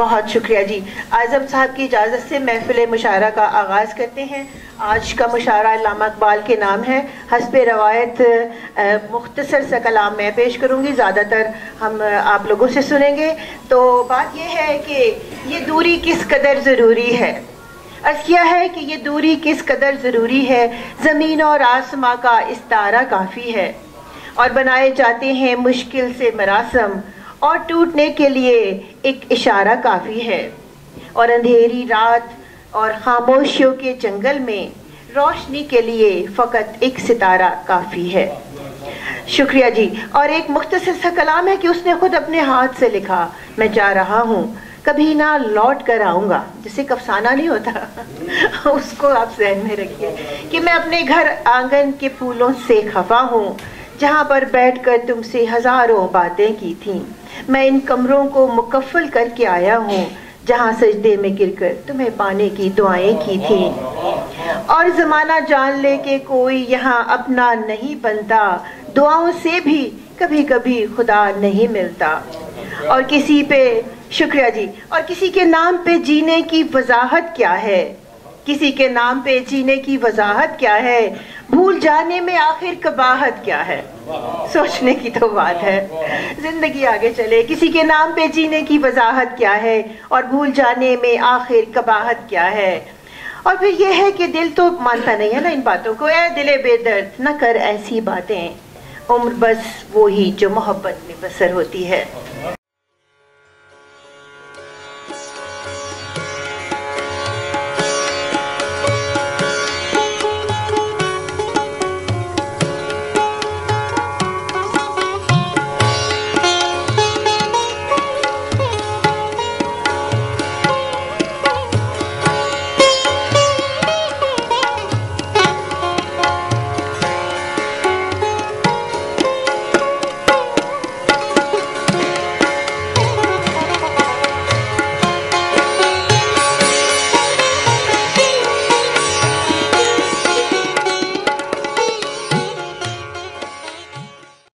بہت شکریہ جی۔ اعظم صاحب کی اجازت سے محفل مشاعرہ کا آغاز کرتے ہیں۔ آج کا مشاعرہ علامہ اقبال کے نام ہے۔ حسب روایت مختصر سا کلام میں پیش کروں گی۔ زیادہ تر ہم آپ لوگوں سے سنیں گے۔ تو بات یہ ہے کہ یہ دوری کس قدر ضروری ہے؟ عرض کیا ہے کہ یہ دوری کس قدر ضروری ہے؟ زمین اور آسماں کا استارہ کافی ہے اور بنائے جاتے ہیں مشکل سے مراسم۔ اور ٹوٹنے کے لیے ایک اشارہ کافی ہے۔ اور اندھیری رات اور خاموشیوں کے جنگل میں روشنی کے لیے فقط ایک ستارہ کافی ہے۔ شکریہ جی۔ اور ایک مختصر سا کلام ہے کہ اس نے خود اپنے ہاتھ سے لکھا۔ میں جا رہا ہوں۔ کبھی نہ لوٹ کر آؤں گا۔ جسے کفسانہ نہیں ہوتا۔ اس کو آپ ذہن میں رکھیے کہ میں اپنے گھر آنگن کے پھولوں سے خفا ہوں۔ جہاں پر بیٹھ کر تم سے ہزاروں باتیں کی تھیں۔ میں ان کمروں کو مکفل کر کے آیا ہوں، جہاں سجدے میں گر کر تمہیں پانے کی دعائیں کی تھیں۔ اور زمانہ جان لے کہ کوئی یہاں اپنا نہیں بنتا، دعاؤں سے بھی کبھی کبھی خدا نہیں ملتا۔ اور کسی پہ، شکریہ جی اور کسی کے نام پہ جینے کی وضاحت کیا ہے؟ کسی کے نام پہ جینے کی وضاحت کیا ہے؟ بھول جانے میں آخر کباہت کیا ہے؟ سوچنے کی تو بات ہے۔ زندگی آگے چلے، کسی کے نام پہ جینے کی وضاحت کیا ہے؟ اور بھول جانے میں آخر کباہت کیا ہے؟ اور پھر یہ ہے کہ دل تو مانتا نہیں ہے نا ان باتوں کو۔ اے دل بے درد، نہ کر ایسی باتیں۔ عمر بس وہی جو محبت میں بسر ہوتی ہے۔